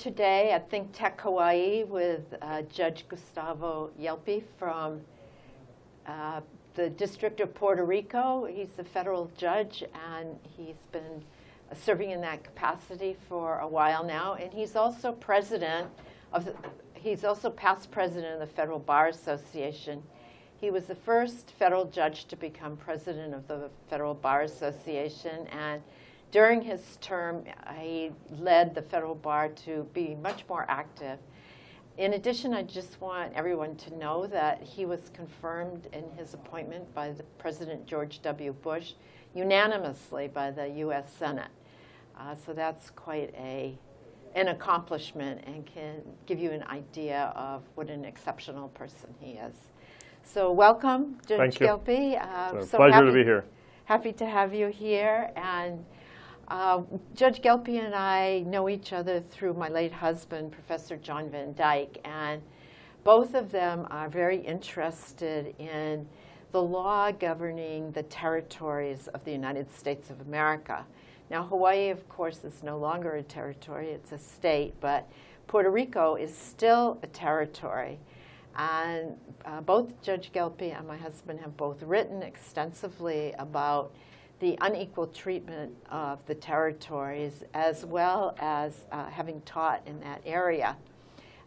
today at Think Tech Hawaii with uh, Judge Gustavo Gelpi from uh, the District of Puerto Rico. He's a federal judge and he's been serving in that capacity for a while now. And he's also president of, the, he's also past president of the Federal Bar Association. He was the first federal judge to become president of the Federal Bar Association and during his term, he led the federal bar to be much more active. In addition, I just want everyone to know that he was confirmed in his appointment by the President George W. Bush unanimously by the U.S. Senate. Uh, so that's quite a, an accomplishment and can give you an idea of what an exceptional person he is. So welcome, Judge Thank you. Gelpi. Uh, so pleasure happy, to be here. Happy to have you here. and. Uh, Judge Gelpi and I know each other through my late husband, Professor Jon Van Dyke, and both of them are very interested in the law governing the territories of the United States of America. Now, Hawaii, of course, is no longer a territory, it's a state, but Puerto Rico is still a territory. And uh, both Judge Gelpi and my husband have both written extensively about the unequal treatment of the territories as well as uh, having taught in that area.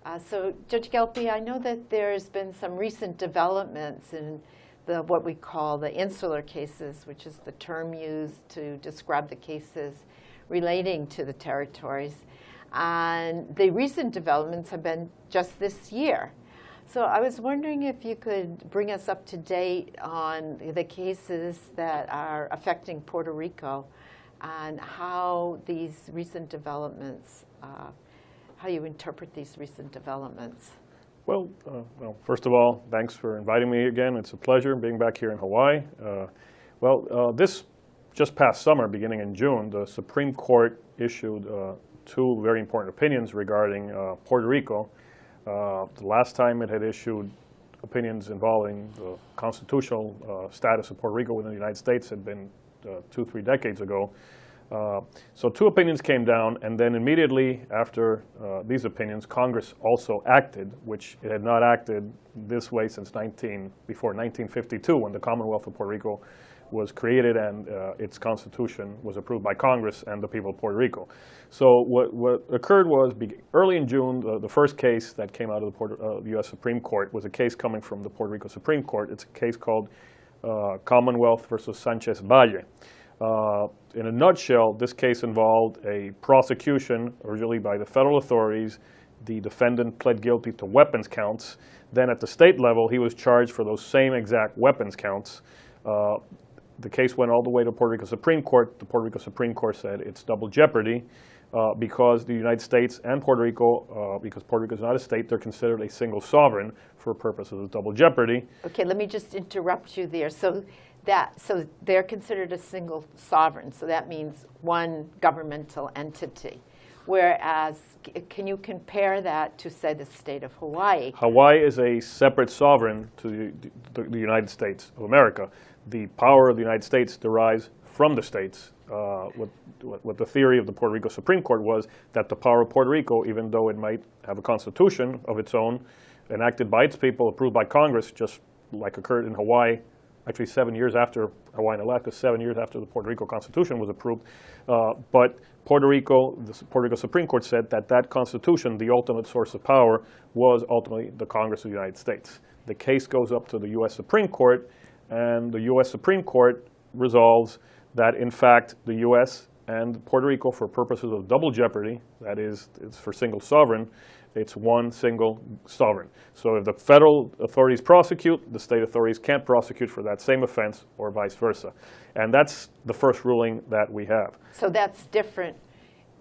Uh, so Judge Gelpi, I know that there's been some recent developments in the what we call the insular cases, which is the term used to describe the cases relating to the territories. And the recent developments have been just this year. So I was wondering if you could bring us up to date on the cases that are affecting Puerto Rico and how these recent developments, uh, how you interpret these recent developments. Well, uh, well, first of all, thanks for inviting me again. It's a pleasure being back here in Hawaii. Uh, well, uh, this just past summer, beginning in June, the Supreme Court issued uh, two very important opinions regarding uh, Puerto Rico. Uh, the last time it had issued opinions involving the constitutional uh, status of Puerto Rico within the United States had been uh, two, three decades ago. Uh, so two opinions came down, and then immediately after uh, these opinions, Congress also acted, which it had not acted this way since 19, before 1952, when the Commonwealth of Puerto Rico was created and uh, its constitution was approved by Congress and the people of Puerto Rico. So what, what occurred was early in June, the, the, first case that came out of the, Puerto, uh, U.S. Supreme Court was a case coming from the Puerto Rico Supreme Court. It's a case called uh, Commonwealth versus Sanchez Valle. Uh, in a nutshell, this case involved a prosecution originally by the federal authorities. The defendant pled guilty to weapons counts. Then at the state level, he was charged for those same exact weapons counts. Uh, the case went all the way to Puerto Rico Supreme Court. The Puerto Rico Supreme Court said it's double jeopardy uh, because the United States and Puerto Rico, uh, because Puerto Rico is not a state, they're considered a single sovereign for purposes of double jeopardy. Okay, let me just interrupt you there. So that so they're considered a single sovereign. So that means one governmental entity. Whereas, can you compare that to, say, the state of Hawaii? Hawaii is a separate sovereign to the, the, the United States of America the power of the United States derives from the states. Uh, what, what, the theory of the Puerto Rico Supreme Court was that the power of Puerto Rico, even though it might have a constitution of its own, enacted by its people, approved by Congress, just like occurred in Hawaii, actually seven years after Hawaii and Alaska, seven years after the Puerto Rico Constitution was approved. Uh, but Puerto Rico, the Puerto Rico Supreme Court said that that Constitution, the ultimate source of power, was ultimately the Congress of the United States. The case goes up to the U.S. Supreme Court, and the U.S. Supreme Court resolves that, in fact, the U.S. and Puerto Rico, for purposes of double jeopardy, that is, it's for single sovereign, it's one single sovereign. So if the federal authorities prosecute, the state authorities can't prosecute for that same offense or vice versa. And that's the first ruling that we have. So that's different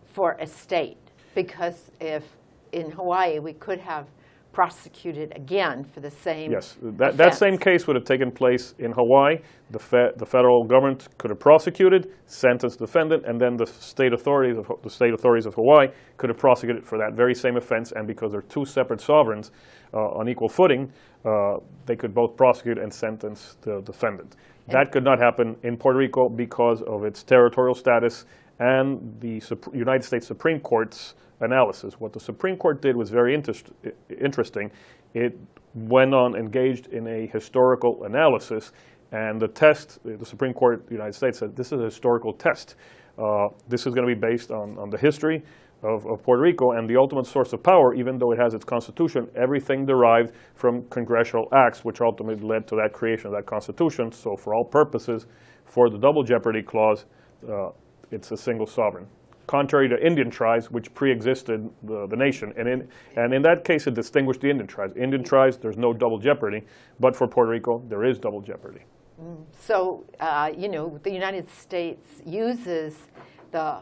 for a state because if in Hawaii we could have prosecuted again for the same Yes, that, that same case would have taken place in Hawaii. The, fe the federal government could have prosecuted, sentenced the defendant, and then the state authorities of the state authorities of Hawaii could have prosecuted for that very same offense. And because they're two separate sovereigns uh, on equal footing, uh, they could both prosecute and sentence the defendant. And that could not happen in Puerto Rico because of its territorial status and the Sup- United States Supreme Court's analysis. What the Supreme Court did was very interest- interesting. It went on engaged in a historical analysis, and the test, the Supreme Court of the United States said this is a historical test. Uh, this is going to be based on, on the history of, of Puerto Rico and the ultimate source of power, even though it has its constitution, everything derived from congressional acts, which ultimately led to that creation of that constitution. So, for all purposes, for the double jeopardy clause, uh, it's a single sovereign. Contrary to Indian tribes, which pre-existed the, the nation, and in and in that case, it distinguished the Indian tribes. Indian tribes, there's no double jeopardy, but for Puerto Rico, there is double jeopardy. So, uh, you know, the United States uses the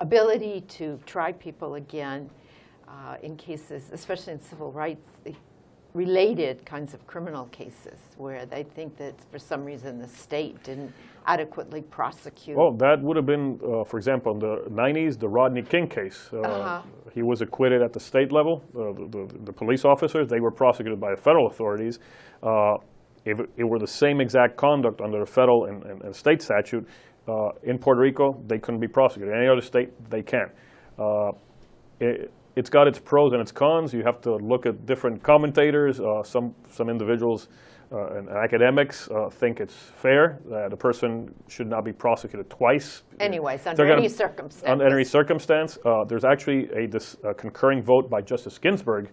ability to try people again uh, in cases, especially in civil rights related kinds of criminal cases where they think that for some reason the state didn't adequately prosecute. Well, that would have been, uh, for example, in the 90s, the Rodney King case. Uh, Uh-huh. He was acquitted at the state level. Uh, the, the, the police officers, they were prosecuted by the federal authorities. Uh, if it, were the same exact conduct under the federal and, and, and state statute, uh, in Puerto Rico, they couldn't be prosecuted. In any other state, they can. Uh, it, it's got its pros and its cons. You have to look at different commentators. Uh, some some individuals uh, and academics uh, think it's fair that a person should not be prosecuted twice. Anyways, under gonna- any circumstances. Under any circumstance, uh, there's actually a, dis, a concurring vote by Justice Ginsburg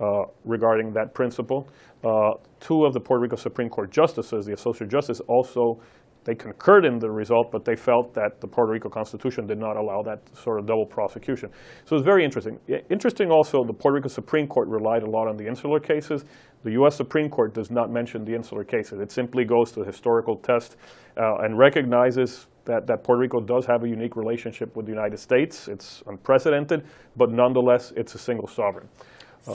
uh, regarding that principle. Uh, two of the Puerto Rico Supreme Court justices, the associate justice, also they concurred in the result, but they felt that the Puerto Rico Constitution did not allow that sort of double prosecution. So it's very interesting. Interesting also, the Puerto Rico Supreme Court relied a lot on the insular cases. The U.S. Supreme Court does not mention the insular cases. It simply goes to the historical test uh, and recognizes that, that Puerto Rico does have a unique relationship with the United States. It's unprecedented, but nonetheless, it's a single sovereign.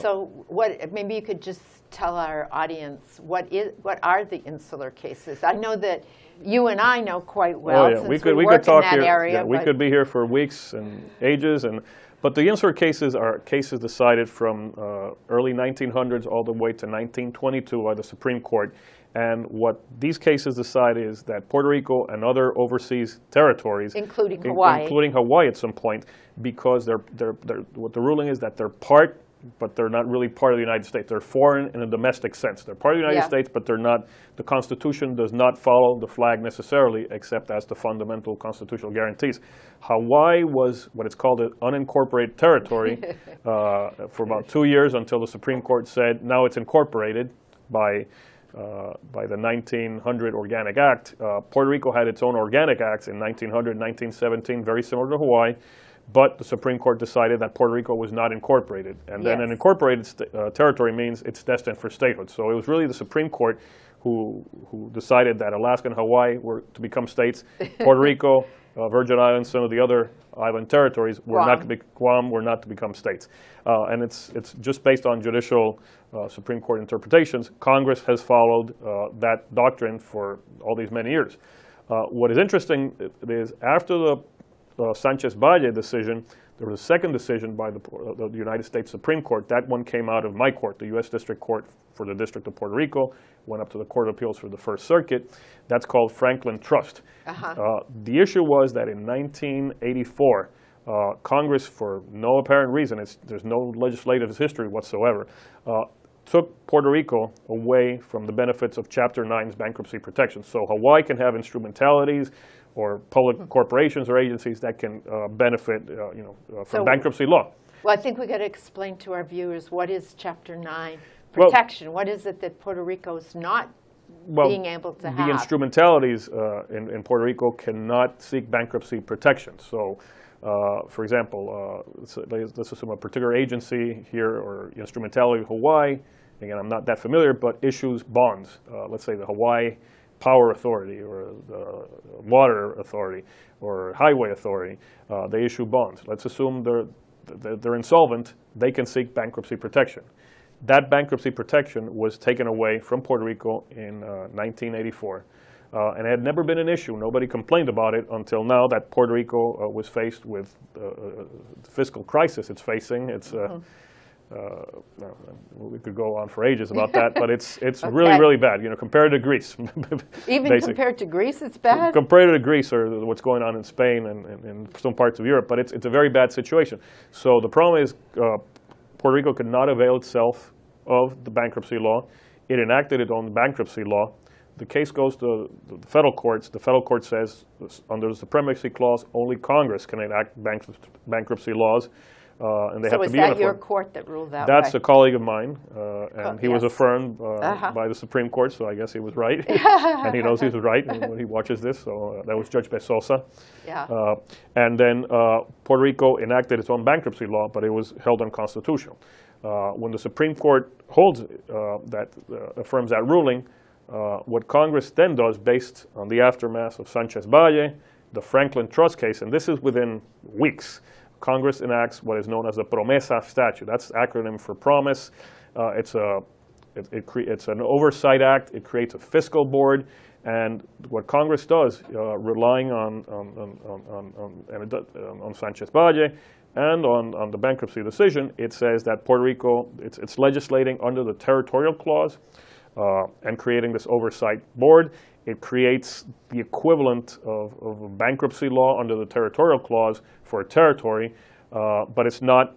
So what, maybe you could just tell our audience, what is, what are the insular cases? I know that you and I know quite well oh yeah, we could we could talk here. area. yeah, we could be here for weeks and ages, and but the insular cases are cases decided from uh, early 1900s all the way to 1922 by the Supreme Court. And what these cases decide is that Puerto Rico and other overseas territories, Including in- Hawaii. including Hawaii at some point, because they're, they're, they're, what the ruling is that they're part, but they're not really part of the United States. They're foreign in a domestic sense. They're part of the United Yeah. States, but they're not. The Constitution does not follow the flag necessarily, except as the fundamental constitutional guarantees. Hawaii was what it's called an unincorporated territory uh, for about two years until the Supreme Court said now it's incorporated by. Uh, by the 1900 Organic Act. Uh, Puerto Rico had its own organic acts in 1900, 1917, very similar to Hawaii, but the Supreme Court decided that Puerto Rico was not incorporated. And then an incorporated st- uh, territory means it's destined for statehood. So it was really the Supreme Court who, who decided that Alaska and Hawaii were to become states. Puerto Rico, uh, Virgin Islands, some of the other island territories were not to be, Guam were not to become states. Uh, and it's, it's just based on judicial uh, Supreme Court interpretations. Congress has followed uh, that doctrine for all these many years. Uh, what is interesting is after the uh, Sanchez Valle decision, there was a second decision by the, uh, the United States Supreme Court. That one came out of my court, the U.S. District Court for the District of Puerto Rico, went up to the Court of Appeals for the First Circuit. That's called Franklin Trust. Uh-huh. Uh, the issue was that in 1984, uh, Congress, for no apparent reason, it's, there's no legislative history whatsoever, uh, took Puerto Rico away from the benefits of Chapter 9's bankruptcy protection. So Hawaii can have instrumentalities or public Hmm. corporations or agencies that can uh, benefit, uh, you know, uh, from So- bankruptcy law. Well, I think we got to explain to our viewers what is Chapter 9 Well- protection? what is it that Puerto Rico is not Well, being able to the have? instrumentalities uh, in, in Puerto Rico cannot seek bankruptcy protection. So, uh, for example, uh, let's, let's let's assume a particular agency here or instrumentality of Hawaii. Again, I'm not that familiar, but issues bonds. Uh, let's say the Hawaii Power Authority or the Water Authority or Highway Authority. Uh, they issue bonds. Let's assume they're they're insolvent. They can seek bankruptcy protection. That bankruptcy protection was taken away from Puerto Rico in uh, 1984. Uh, and it had never been an issue. Nobody complained about it until now that Puerto Rico uh, was faced with uh, uh, the fiscal crisis it's facing. It's, uh, Uh, well, we could go on for ages about that, but it's it's really Okay. really bad. You know, compared to Greece, Even basic- compared to Greece, it's bad? compared to Greece or what's going on in Spain and, and, and some parts of Europe, but it's, it's a very bad situation. So the problem is uh, Puerto Rico could not avail itself of the bankruptcy law. It enacted its own bankruptcy law. The case goes to the federal courts. The federal court says under the supremacy clause, only Congress can enact bank- bankruptcy laws, uh, and they So have is to be that your court that ruled that That's way? a colleague of mine, uh, and Oh, he was affirmed uh, Uh-huh. by the Supreme Court, so I guess he was right, and he knows he was right when he watches this. So uh, that was Judge Besosa. Yeah. Uh, and then uh, Puerto Rico enacted its own bankruptcy law, but it was held unconstitutional. Uh, when the Supreme Court holds uh, that, uh, affirms that ruling, uh, what Congress then does, based on the aftermath of Sanchez Valle, the Franklin Trust case, and this is within weeks, Congress enacts what is known as the Promesa statute. That's acronym for promise. Uh, it's a it, it it's an oversight act. It creates a fiscal board, and what Congress does, uh, relying on on, on, on, um, on Sanchez Valle and on, on the bankruptcy decision, it says that Puerto Rico it's, it's legislating under the territorial clause uh, and creating this oversight board. It creates the equivalent of, of a bankruptcy law under the territorial clause for a territory, uh, but it's not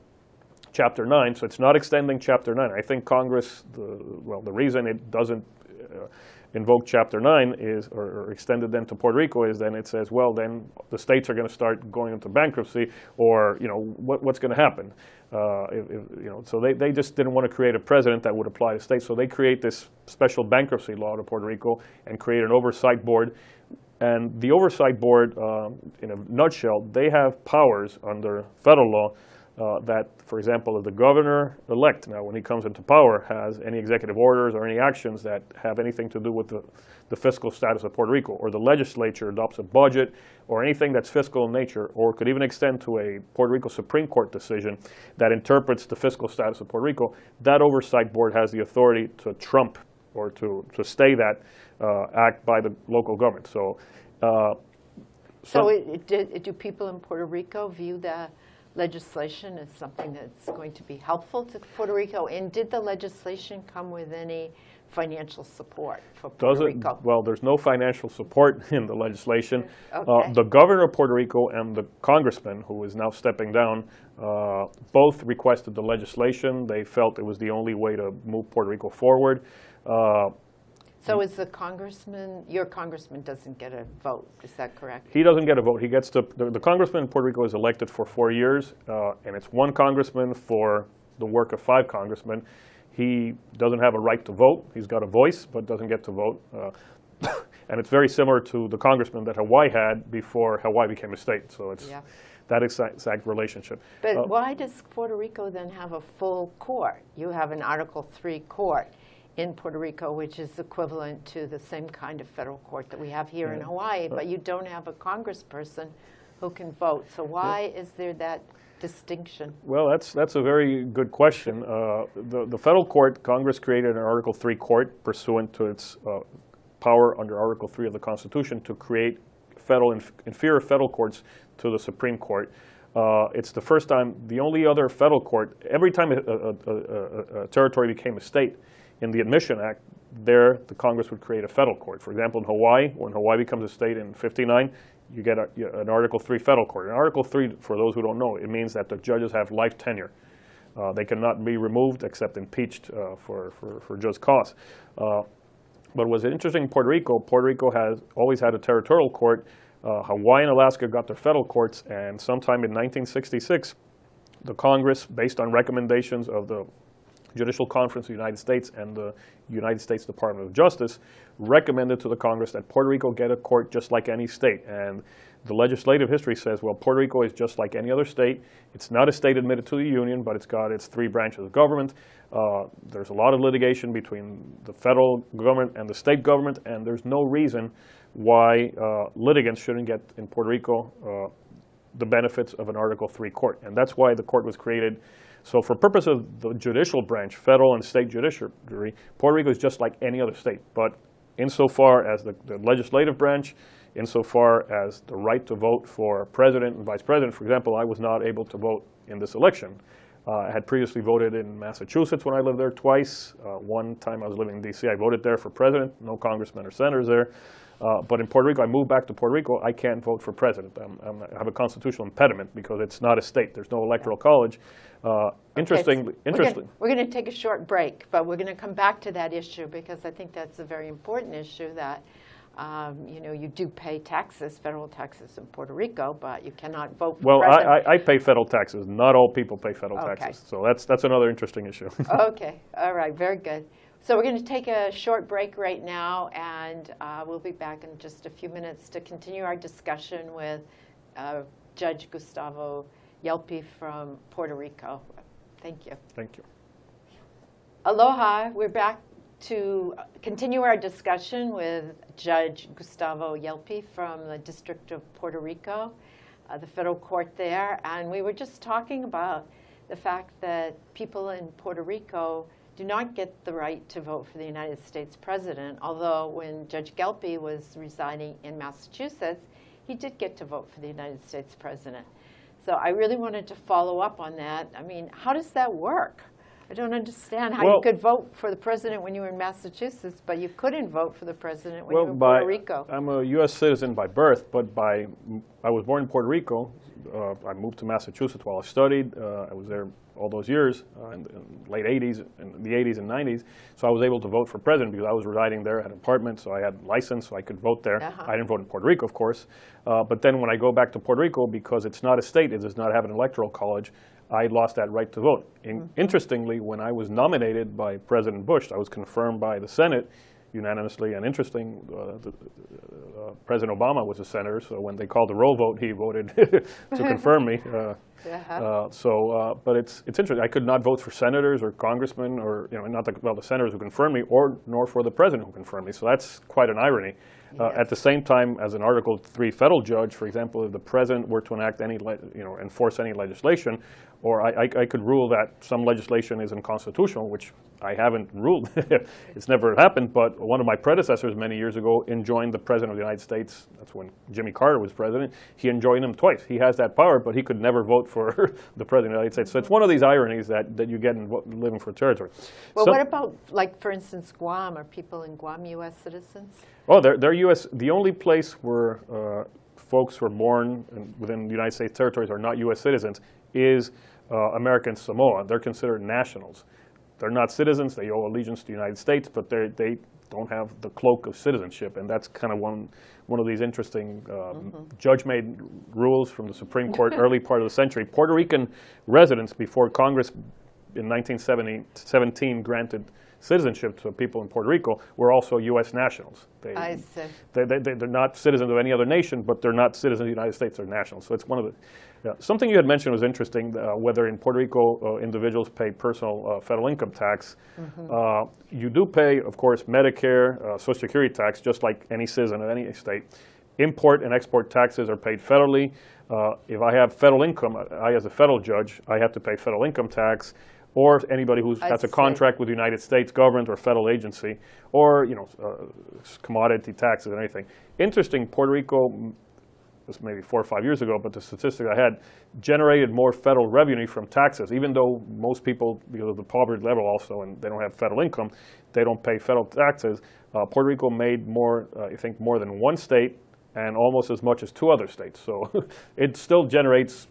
Chapter 9, so it's not extending Chapter 9. I think Congress, the, well, the reason it doesn't uh, invoke Chapter 9 is, or, or extend it then to Puerto Rico is then it says, well, then the states are going to start going into bankruptcy, or, you know, what, what's going to happen? Uh, if, if, you know, so they, they just didn't want to create a precedent that would apply to states, so they create this special bankruptcy law to Puerto Rico and create an oversight board and the oversight board, um, in a nutshell, they have powers under federal law uh, that, for example, if the governor elect, now when he comes into power, has any executive orders or any actions that have anything to do with the, the fiscal status of Puerto Rico, or the legislature adopts a budget, or anything that's fiscal in nature, or could even extend to a Puerto Rico Supreme Court decision that interprets the fiscal status of Puerto Rico, that oversight board has the authority to trump or to, to stay that uh, act by the local government. So, uh, So it- it do people in Puerto Rico view the legislation is something that's going to be helpful to Puerto Rico? And did the legislation come with any financial support for Does Puerto it? Rico? Well, there's no financial support in the legislation. Uh, The governor of Puerto Rico and the congressman, who is now stepping down, uh, both requested the legislation. They felt it was the only way to move Puerto Rico forward. Uh, So is the congressman, your congressman doesn't get a vote, is that correct? He doesn't get a vote. He gets to, the, the congressman in Puerto Rico is elected for four years, uh, and it's one congressman for the work of five congressmen. He doesn't have a right to vote. He's got a voice, but doesn't get to vote. Uh, and it's very similar to the congressman that Hawaii had before Hawaii became a state. So it's Yeah. that exact, exact relationship. But Uh, why does Puerto Rico then have a full court? You have an Article Three court in Puerto Rico, which is equivalent to the same kind of federal court that we have here in Hawaii, but you don't have a congressperson who can vote. So why is there that distinction? Well, that's, that's a very good question. Uh, the, the federal court, Congress created an Article 3 court pursuant to its uh, power under Article 3 of the Constitution to create federal, inf- inferior federal courts to the Supreme Court. Uh, it's the first time, the only other federal court, every time a, a, a, a, a territory became a state, in the Admission Act, there the Congress would create a federal court. For example, in Hawaii, when Hawaii becomes a state in 59, you get a, an Article 3 federal court. And Article 3, for those who don't know, it means that the judges have life tenure. Uh, they cannot be removed except impeached uh, for, for, for just cause. Uh, but what's interesting in Puerto Rico, Puerto Rico has always had a territorial court. Uh, Hawaii and Alaska got their federal courts, and sometime in 1966, the Congress, based on recommendations of the Judicial Conference of the United States and the United States Department of Justice, recommended to the Congress that Puerto Rico get a court just like any state. And the legislative history says, well, Puerto Rico is just like any other state. It's not a state admitted to the Union, but it's got its three branches of government. Uh, there's a lot of litigation between the federal government and the state government, and there's no reason why uh, litigants shouldn't get in Puerto Rico uh, the benefits of an Article 3 court. And that's why the court was created. So for purpose of the judicial branch, federal and state judiciary, Puerto Rico is just like any other state. But insofar as the, the legislative branch, insofar as the right to vote for president and vice president, for example, I was not able to vote in this election. Uh, I had previously voted in Massachusetts when I lived there twice. Uh, one time I was living in D.C., I voted there for president. No congressmen or senators there. Uh, but in Puerto Rico, I moved back to Puerto Rico. I can't vote for president. I'm, I'm, I have a constitutional impediment because it's not a state. There's no electoral college. Uh, Okay, so interesting. We're going to take a short break, but we're going to come back to that issue because I think that's a very important issue that, um, you know, you do pay taxes, federal taxes in Puerto Rico, but you cannot vote for Well. I, I, I pay federal taxes. Not all people pay federal Okay. taxes. So that's, that's another interesting issue. Okay, all right, very good. So we're going to take a short break right now, and uh, we'll be back in just a few minutes to continue our discussion with uh, Judge Gustavo Gelpi from Puerto Rico. Thank you. Thank you. Aloha, we're back to continue our discussion with Judge Gustavo Gelpi from the District of Puerto Rico, uh, the federal court there, and we were just talking about the fact that people in Puerto Rico do not get the right to vote for the United States president, although when Judge Gelpi was residing in Massachusetts, he did get to vote for the United States president. So I really wanted to follow up on that. I mean, how does that work? I don't understand how Well- you could vote for the president when you were in Massachusetts, but you couldn't vote for the president when well, you were in Puerto Rico. I'm a U.S. citizen by birth, but by I was born in Puerto Rico. Uh, I moved to Massachusetts while I studied. Uh, I was there all those years uh, in the late 80s, in the 80s and 90s. So I was able to vote for president because I was residing there, I had an apartment, so I had license, so I could vote there. Uh-huh. I didn't vote in Puerto Rico, of course. Uh, but then when I go back to Puerto Rico, because it's not a state, it does not have an electoral college, I lost that right to vote. In, Mm-hmm. Interestingly, when I was nominated by President Bush, I was confirmed by the Senate unanimously. And interesting, uh, the, uh, President Obama was a senator, so when they called the roll vote, he voted to confirm me. Uh, Uh-huh. uh, so, uh, but it's it's interesting. I could not vote for senators or congressmen, or you know, not the well, the senators who confirmed me, or nor for the president who confirmed me. So that's quite an irony. Uh, Yes. At the same time, as an Article Three federal judge, for example, if the president were to enact any, you know, enforce any legislation, or I, I, I could rule that some legislation is unconstitutional, which I haven't ruled. it's never happened. But one of my predecessors many years ago enjoined the president of the United States. That's when Jimmy Carter was president. He enjoined him twice. He has that power, but he could never vote for the president of the United States. So it's one of these ironies that, that you get in living for territory. well, Some- what about, like, for instance, Guam? Are people in Guam U.S. citizens? Oh, they're, they're U.S. The only place where uh, folks who are born in, within the United States territories are not U.S. citizens is American Samoa. They're considered nationals. They're not citizens. They owe allegiance to the United States, but they they don't have the cloak of citizenship, and that's kind of one one of these interesting um, judge-made rules from the Supreme Court early part of the century. Puerto Rican residents before Congress in 1917 granted citizenship to people in Puerto Rico were also U.S. nationals. They, I see. they, they, they're not citizens of any other nation, but they're not citizens of the United States. They're nationals. So it's one of the. Yeah. Something you had mentioned was interesting. Uh, whether in Puerto Rico uh, individuals pay personal uh, federal income tax, uh, you do pay, of course, Medicare, uh, Social Security tax, just like any citizen of any state. Import and export taxes are paid federally. Uh, if I have federal income, I, as a federal judge, I have to pay federal income tax. Or anybody who has a contract with the United States government or federal agency, or you know, uh, commodity taxes and anything. Interesting, Puerto Rico, this maybe four or five years ago, but the statistic I had generated more federal revenue from taxes, even though most people, because of the poverty level also, and they don't have federal income, they don't pay federal taxes. Uh, Puerto Rico made more, uh, I think, more than one state and almost as much as two other states. So it still generates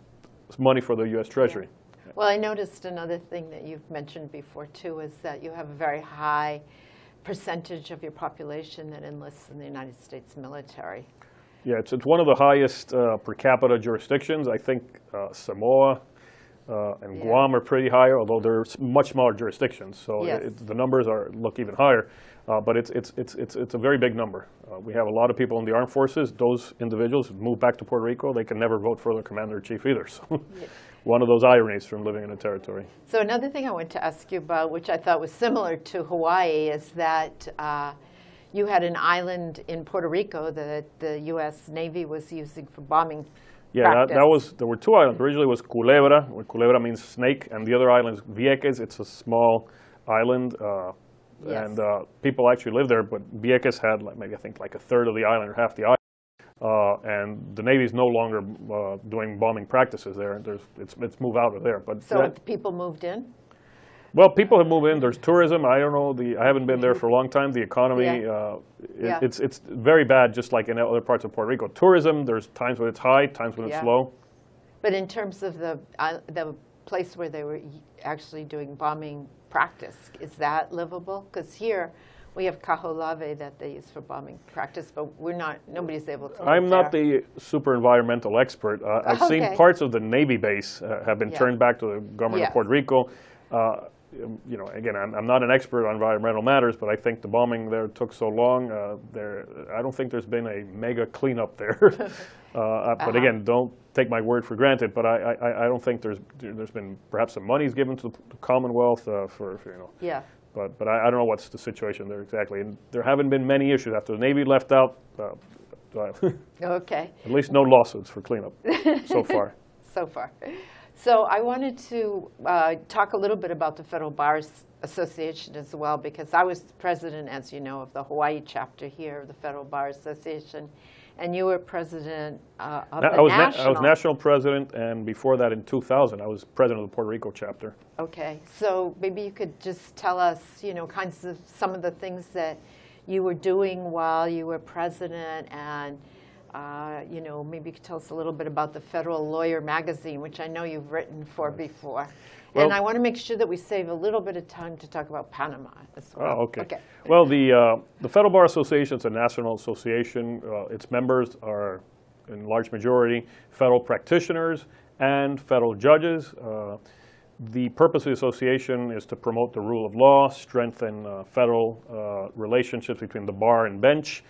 money for the U.S. Treasury. Well, I noticed another thing that you've mentioned before, too, is that you have a very high percentage of your population that enlists in the United States military. Yeah, it's, it's one of the highest uh, per capita jurisdictions. I think uh, Samoa uh, and Yeah. Guam are pretty high, although they're much smaller jurisdictions. So Yes. it, the numbers are look even higher. Uh, but it's, it's, it's, it's, it's a very big number. Uh, we have a lot of people in the armed forces. Those individuals move back to Puerto Rico. They can never vote for their commander in chief either. So one of those ironies from living in a territory. So another thing I want to ask you about, which I thought was similar to Hawaii, is that uh, you had an island in Puerto Rico that the U.S. Navy was using for bombing Yeah, that, practice. that was. There were two islands. Originally, it was Culebra, where Culebra means snake, and the other island is Vieques. It's a small island, uh, Yes. and uh, people actually live there. But Vieques had like maybe I think like a third of the island or half the island. uh, and the Navy is no longer uh, doing bombing practices there. There's, it's, it's moved out of there. But So that- people moved in? Well, people have moved in. There's tourism. I don't know. The I haven't been there for a long time. The economy, Yeah. uh, it- Yeah. it's it's very bad, just like in other parts of Puerto Rico. Tourism. There's times when it's high, times when it's low. But in terms of the, uh, the place where they were actually doing bombing practice, is that livable? Because here, we have Kahoolawe that they use for bombing practice, but we're not, nobody's able to I'm not the super environmental expert. Uh, I've seen parts of the Navy base uh, have been Yeah. turned back to the government of Puerto Rico. Uh, you know, again, I'm, I'm not an expert on environmental matters, but I think the bombing there took so long. Uh, there, I don't think there's been a mega cleanup there. uh, uh, But Uh-huh. again, don't take my word for granted. But I, I, I don't think there's there's been perhaps some monies given to the Commonwealth uh, for, for you know Yeah, but, but I, I don't know what's the situation there exactly. And there haven't been many issues after the Navy left out. Uh, okay, at least no lawsuits for cleanup so far. so far. So I wanted to uh, talk a little bit about the Federal Bar Association as well, because I was president, as you know, of the Hawaii chapter here of the Federal Bar Association, and you were president uh, of Na- the I, was na- national. I was national president, and before that, in 2000, I was president of the Puerto Rico chapter. Okay, so maybe you could just tell us, you know, kinds of some of the things that you were doing while you were president, and uh, you know, maybe you could tell us a little bit about the Federal Lawyer magazine, which I know you've written for before. and I want to make sure that we save a little bit of time to talk about Panama as well. Oh, okay. Okay. Well, the, uh, the Federal Bar Association is a national association. Uh, its members are, in large majority, federal practitioners and federal judges. Uh, the purpose of the association is to promote the rule of law, strengthen uh, federal uh, relationships between the bar and bench,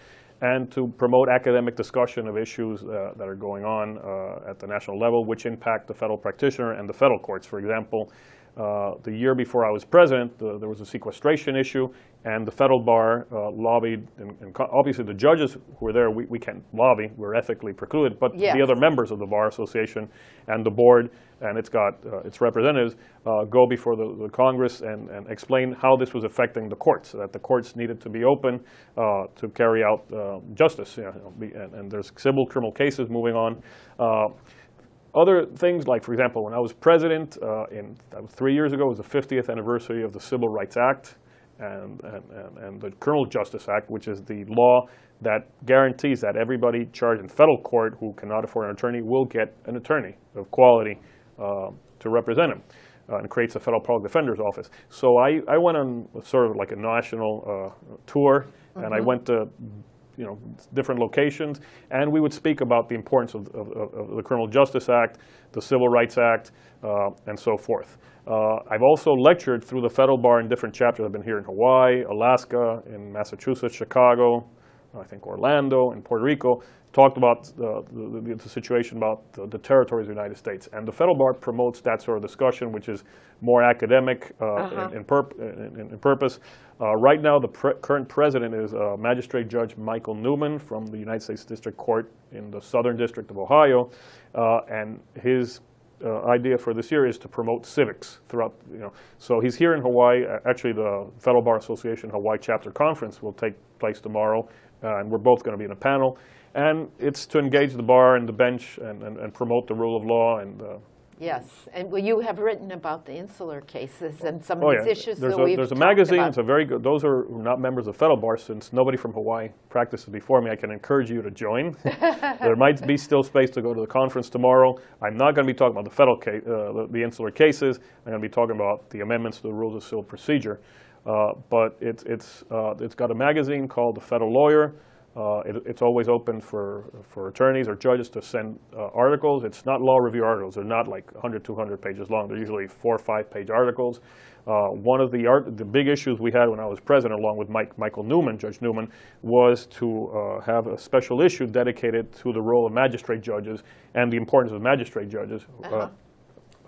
and to promote academic discussion of issues uh, that are going on uh, at the national level, which impact the federal practitioner and the federal courts. For example, uh, the year before I was president, the, there was a sequestration issue, and the federal bar uh, lobbied, and, and obviously the judges who were there, we, we can't lobby, we're ethically precluded, but Yes. the other members of the Bar Association and the board, and it's got uh, its representatives, uh, go before the, the Congress and, and explain how this was affecting the courts, that the courts needed to be open uh, to carry out uh, justice, you know, be- and, and there's civil criminal cases moving on. Uh, other things, like for example, when I was president, uh, in that was three years ago, was the 50th anniversary of the Civil Rights Act and, and, and, the Criminal Justice Act, which is the law that guarantees that everybody charged in federal court who cannot afford an attorney will get an attorney of quality uh, to represent him. Uh, and creates a federal public defender's office. So I, I went on sort of like a national uh, tour, and I went to you know, different locations, and we would speak about the importance of, of, of the Criminal Justice Act, the Civil Rights Act, uh, and so forth. Uh, I've also lectured through the federal bar in different chapters. I've been here in Hawaii, Alaska, in Massachusetts, Chicago, I think Orlando, in Puerto Rico. Talked about the, the, the situation about the, the territories of the United States. And the federal bar promotes that sort of discussion, which is more academic uh, in, in, purp- in, in- in purpose. Uh, right now, the pre- current president is uh, Magistrate Judge Michael Newman from the United States District Court in the Southern District of Ohio, uh, and his uh, idea for this year is to promote civics throughout. You know, so he's here in Hawaii. Actually, the Federal Bar Association Hawaii Chapter Conference will take place tomorrow, uh, and we're both going to be in a panel. And it's to engage the bar and the bench and, and, and promote the rule of law and. Uh, Yes, and well, you have written about the insular cases and some of Oh, these yeah. issues There's that a, we've there's a magazine. about. It's a very good. Those are not members of Federal Bar. Since nobody from Hawaii practices before me, I can encourage you to join. there might be still space to go to the conference tomorrow. I'm not going to be talking about the federal case, uh, the, the insular cases. I'm going to be talking about the amendments to the rules of civil procedure. Uh, but it's it's uh, it's got a magazine called the Federal Lawyer. Uh, it, it's always open for, for attorneys or judges to send uh, articles. It's not law review articles. They're not like 100, 200 pages long. They're usually four or five page articles. Uh, one of the, art, the big issues we had when I was president, along with Mike, Michael Newman, Judge Newman, was to uh, have a special issue dedicated to the role of magistrate judges and the importance of magistrate judges.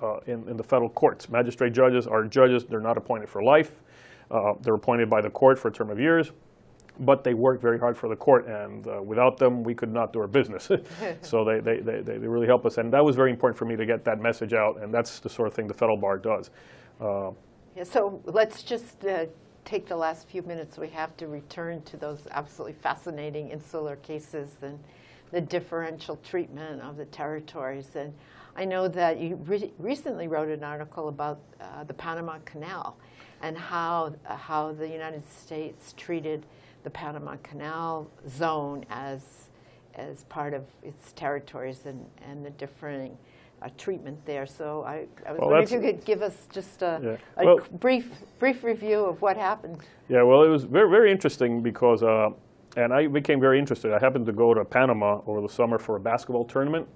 Uh, in, in the federal courts. Magistrate judges are judges, they're not appointed for life. Uh, they're appointed by the court for a term of years, but they work very hard for the court, and uh, without them, we could not do our business. so they, they, they, they really help us, and that was very important for me to get that message out, and that's the sort of thing the federal bar does. Uh, Yeah, so let's just uh, take the last few minutes we have to return to those absolutely fascinating insular cases and the differential treatment of the territories. And I know that you re- recently wrote an article about uh, the Panama Canal and how, how the United States treated the Panama Canal zone as, as part of its territories and, and the differing uh, treatment there. So I, I was Well, wondering if you could give us just a, Yeah. a Well- brief, brief review of what happened. Yeah, well, it was very, very interesting because, uh, and I became very interested. I happened to go to Panama over the summer for a basketball tournament,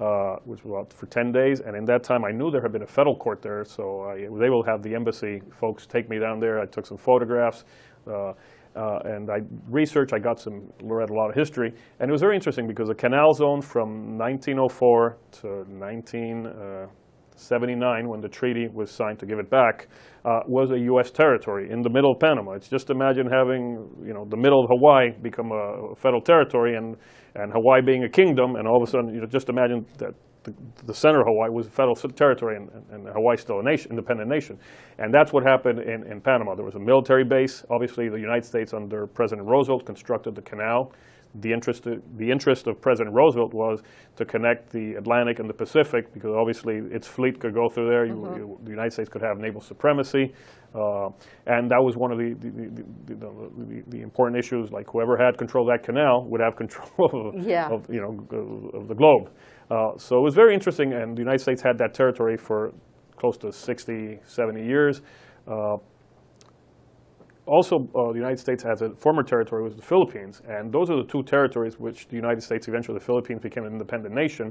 uh, which was about for 10 days. And in that time, I knew there had been a federal court there, so I was able to have the embassy folks take me down there. I took some photographs. Uh, uh, and I researched, I got some, read a lot of history, and it was very interesting because the canal zone from 1904 to 1979, when the treaty was signed to give it back, uh, was a U.S. territory in the middle of Panama. It's just imagine having, you know, the middle of Hawaii become a federal territory, and and Hawaii being a kingdom, and all of a sudden, you know, just imagine that the, the center of Hawaii was a federal territory, and, and Hawaii still a nation, independent nation. And that's what happened in, in Panama. There was a military base. Obviously, the United States under President Roosevelt constructed the canal. The interest, the interest of President Roosevelt was to connect the Atlantic and the Pacific because obviously its fleet could go through there. You, you, the United States could have naval supremacy. Uh, and that was one of the, the, the, the, the important issues. Like whoever had control of that canal would have control of, Yeah. of you know, of the globe. Uh, so it was very interesting, and the United States had that territory for close to 60, 70 years. Uh, also, uh, the United States has a former territory was the Philippines, and those are the two territories which the United States eventually the Philippines became an independent nation,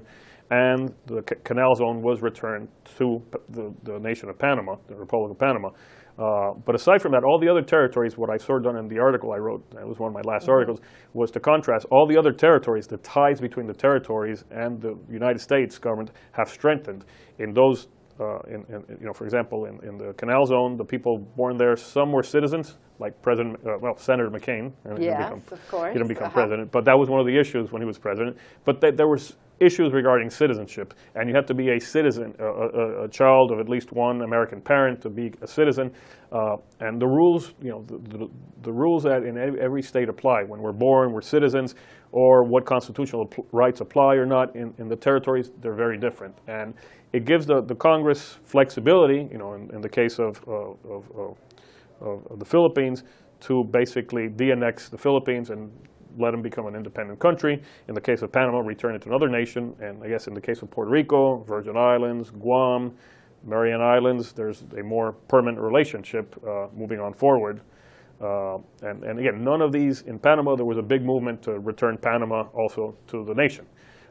and the canal zone was returned to the, the nation of Panama, the Republic of Panama. Uh, but aside from that, all the other territories, what I saw done in the article I wrote, that was one of my last articles, was to contrast all the other territories, the ties between the territories and the United States government have strengthened. In those, uh, in, in, you know, for example, in, in the Canal Zone, the people born there, some were citizens, like President, uh, well, Senator McCain. Yes, become- of course. He didn't become Uh-huh. president, but that was one of the issues when he was president. But th- there was issues regarding citizenship, and you have to be a citizen, a, a, a child of at least one American parent to be a citizen. Uh, and the rules, you know, the, the, the rules that in every state apply. When we're born, we're citizens, or what constitutional rights apply or not in, in the territories, they're very different. And it gives the, the Congress flexibility, you know, in, in the case of, of, of, of, of the Philippines, to basically de-annex the Philippines and let them become an independent country. In the case of Panama, return it to another nation. And I guess in the case of Puerto Rico, Virgin Islands, Guam, Marian Islands, there's a more permanent relationship uh, moving on forward. Uh, and, and again, none of these, in Panama, there was a big movement to return Panama also to the nation.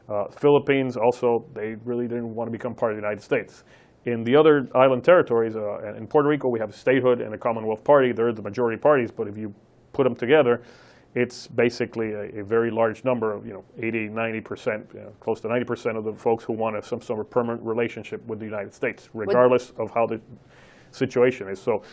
Uh, Philippines also, they really didn't want to become part of the United States. In the other island territories, uh, in Puerto Rico, we have statehood and a Commonwealth Party. They're the majority parties, but if you put them together, it's basically a, a very large number of, you know, 80, 90 percent, you know, close to 90 percent of the folks who want a, some sort of permanent relationship with the United States, regardless of how the situation is. So,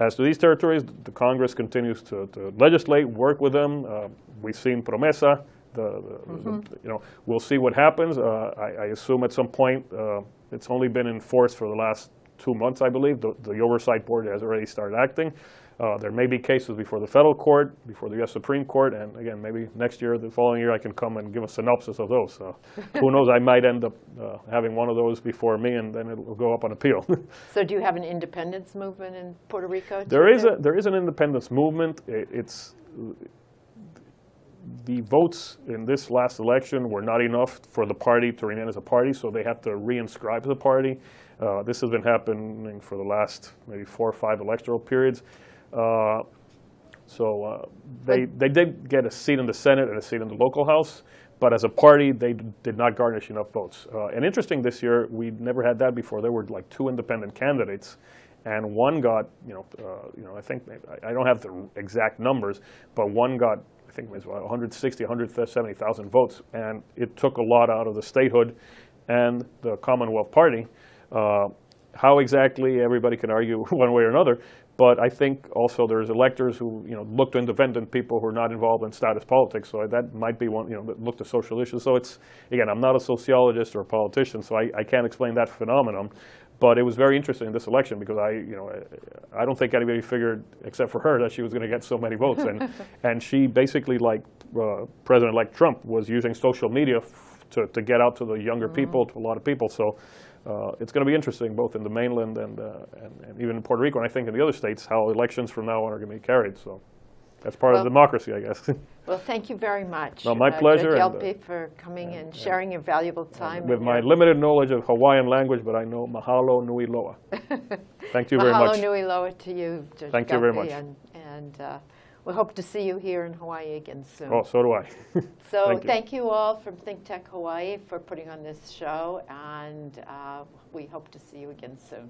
as to these territories, the Congress continues to, to legislate, work with them. Uh, we've seen Promesa. The, the, the- you know, we'll see what happens. Uh, I, I assume at some point, uh, it's only been in force for the last two months, I believe. The, the oversight board has already started acting. Uh, there may be cases before the federal court, before the U.S. Supreme Court, and again, maybe next year, the following year, I can come and give a synopsis of those. So, who knows? I might end up uh, having one of those before me, and then it will go up on appeal. So do you have an independence movement in Puerto Rico? There is a there is an independence movement. I- It's the votes in this last election were not enough for the party to remain as a party, so they have to reinscribe the party. Uh, this has been happening for the last maybe four or five electoral periods. Uh, so uh, they they did get a seat in the Senate and a seat in the local House, but as a party, they d- did not garnish enough votes. Uh, and interesting, this year we never had that before. There were like two independent candidates, and one got you know uh, you know I think I, don't have the exact numbers, but one got I think it was about 160, 170,000 votes, and it took a lot out of the statehood and the Commonwealth Party. Uh, how exactly everybody can argue one way or another, but I think also there's electors who you know look to independent people who are not involved in status politics. So that might be one you know that look to social issues. So it's again, I'm not a sociologist or a politician, so I, I can't explain that phenomenon. But it was very interesting in this election because I you know I, I don't think anybody figured except for her that she was going to get so many votes, and and she basically like uh, President-elect Trump was using social media f- to, to get out to the younger people, to a lot of people. So uh, it's going to be interesting, both in the mainland and, uh, and, and even in Puerto Rico, and I think in the other states, how elections from now on are going to be carried. So that's part Well- of democracy, I guess. Well, thank you very much. No, my uh, pleasure, and, uh, for coming and sharing your valuable time. With my limited knowledge of Hawaiian language, but I know mahalo nui loa. Thank you very Mahalo much. nui loa to you, Judge Thank you very much. And, and uh, we hope to see you here in Hawaii again soon. Oh, so do I. So Thank you. thank you all from Think Tech Hawaii for putting on this show, and uh, we hope to see you again soon.